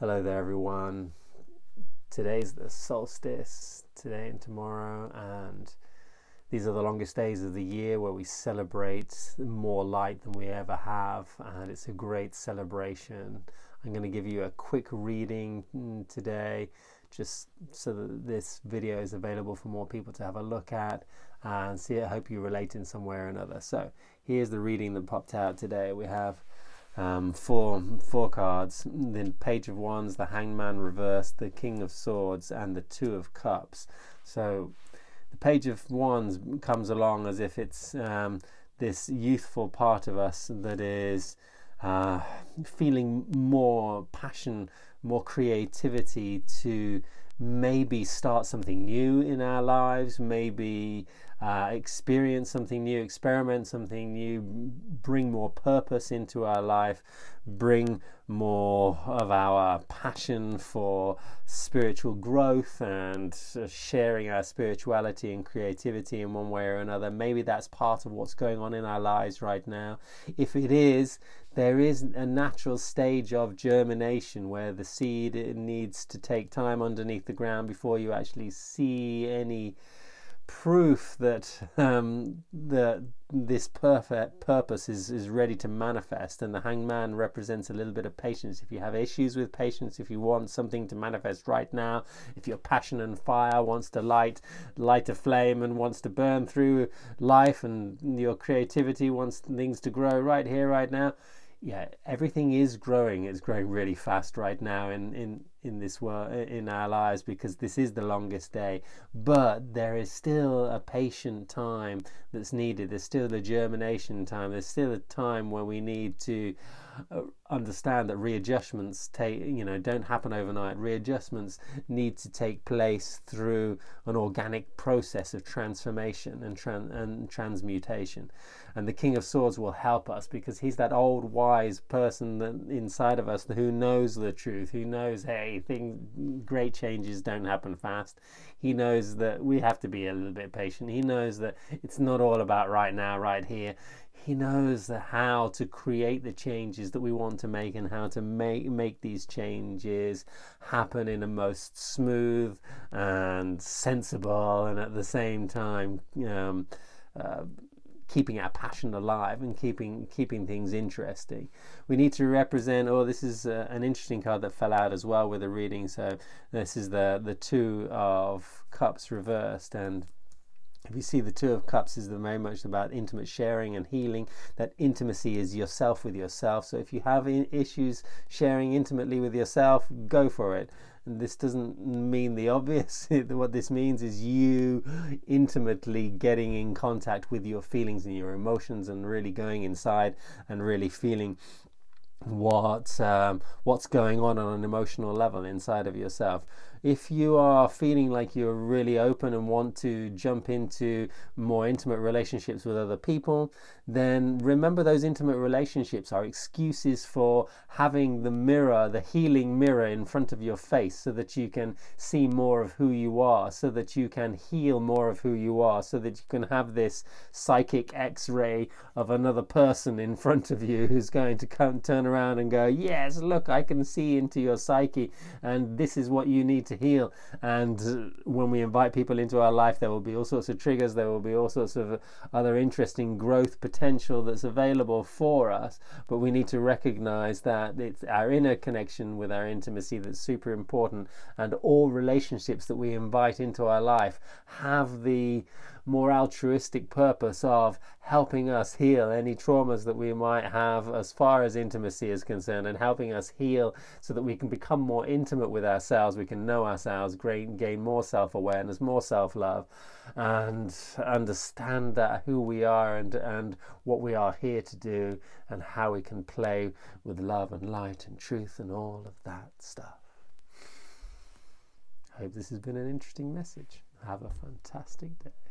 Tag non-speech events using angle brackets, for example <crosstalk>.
Hello there, everyone. Today's the solstice, today and tomorrow, and these are the longest days of the year where we celebrate more light than we ever have, and it's a great celebration. I'm going to give you a quick reading mm, today, just so that this video is available for more people to have a look at and see. I hope you relate in some way or another. So, here's the reading that popped out today. We have um, four four cards. The Page of Wands, the Hangman reversed, the King of Swords, and the Two of Cups. So the Page of Wands comes along as if it's um, this youthful part of us that is uh, feeling more passion, more creativity to maybe start something new in our lives, maybe uh, experience something new, experiment something new, bring more purpose into our life, bring more of our passion for spiritual growth and sharing our spirituality and creativity in one way or another. Maybe that's part of what's going on in our lives right now. If it is, there is a natural stage of germination where the seed needs to take time underneath the ground before you actually see any proof that um, this perfect purpose is, is ready to manifest and the hangman represents a little bit of patience if you have issues with patience if you want something to manifest right now if your passion and fire wants to light light a flame and wants to burn through life and your creativity wants things to grow right here right now yeah, everything is growing. It's growing really fast right now in in in this world in our lives because this is the longest day. But there is still a patient time that's needed. There's still a germination time. There's still a time where we need to uh, understand that readjustments take you know don't happen overnight readjustments need to take place through an organic process of transformation and, tran- and transmutation and the king of swords will help us because he's that old wise person that inside of us who knows the truth who knows hey things great changes don't happen fast. He knows that we have to be a little bit patient. He knows that it's not all about right now right here. He knows how to create the changes that we want to make and how to make make these changes happen in a most smooth and sensible and at the same time um, uh, keeping our passion alive and keeping keeping things interesting. We need to represent. Oh, this is uh, an interesting card that fell out as well with the reading. So this is the the two of cups reversed and if you see the two of cups is very much about intimate sharing and healing that intimacy is yourself with yourself. So if you have issues sharing intimately with yourself go for it. And this doesn't mean the obvious. <laughs> What this means is you intimately getting in contact with your feelings and your emotions and really going inside and really feeling what um, what's going on on an emotional level inside of yourself if you are feeling like you're really open and want to jump into more intimate relationships with other people, then remember those intimate relationships are excuses for having the mirror, the healing mirror in front of your face so that you can see more of who you are, so that you can heal more of who you are, so that you can have this psychic x ray of another person in front of you who's going to come turn around and go, Yes, look, I can see into your psyche, and this is what you need to heal. And uh, when we invite people into our life, there will be all sorts of triggers, there will be all sorts of other interesting growth potential that's available for us. But we need to recognize that it's our inner connection with our intimacy that's super important. And all relationships that we invite into our life have the more altruistic purpose of helping us heal any traumas that we might have as far as intimacy is concerned and helping us heal so that we can become more intimate with ourselves, we can know ourselves, gain, more self awareness, more self love, and understand that who we are and, and what we are here to do and how we can play with love and light and truth and all of that stuff. I hope this has been an interesting message. Have a fantastic day.